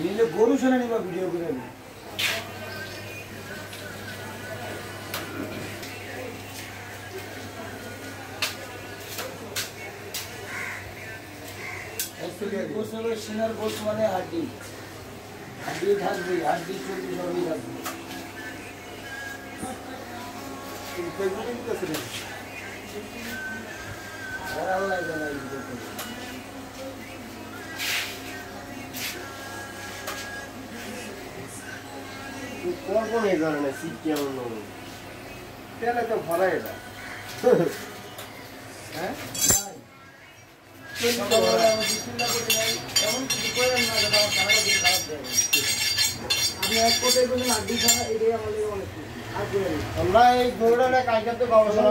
নিলে গরু শোনা নিবা ভিডিও করে নি সিনার গোস মানে হাড্ডি। হাড্ডি থাকবে হাড্ডি চর্বি সবই থাকবে। আড্ডি ছাড়া এটাই আমাদের অনেক কিছু। আর করেন না। আমরা এই গরুটা কালকে তো গবেষণা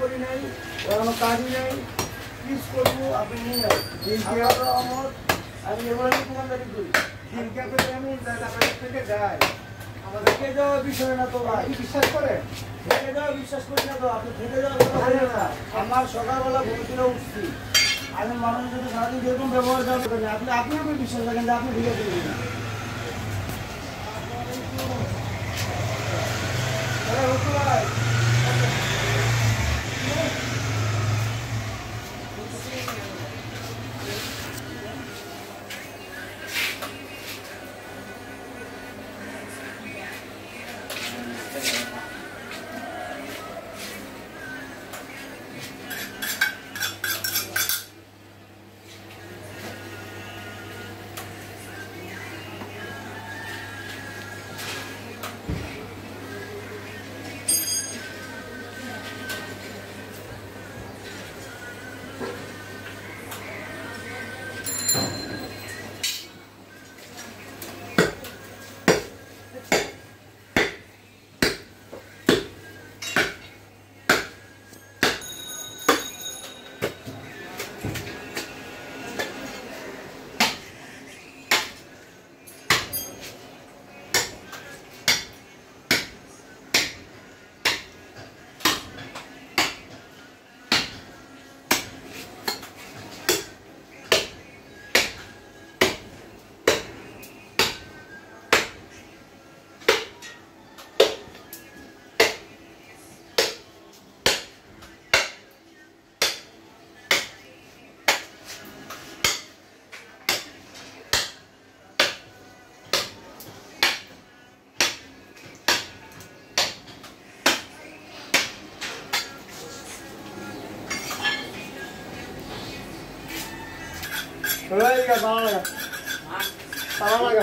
করি নাই কোনো কাজই নাই পিস করব নিয়ে আমি এগুলো নিয়ে দোকানদারি করি থেকে আমাদের থেকে যাওয়া বিষয় না তো ভাই বিশ্বাস করে থেকে যাওয়া বিশ্বাস করি না তো? আপনি থেকে না? আমার সকালবেলা ঘুম থেকে উঠছি। আমি মানুষের সাথে সারাদিন যেরকম ব্যবহার করেন আপনি আপনি আপনি বিশ্বাস রাখেন যে আপনি ঠিক আছে 我来一个打了一个打了那个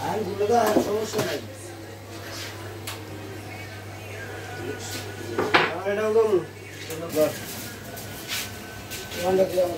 안 굴러가 정수하지 알다고 뭐 완전 그냥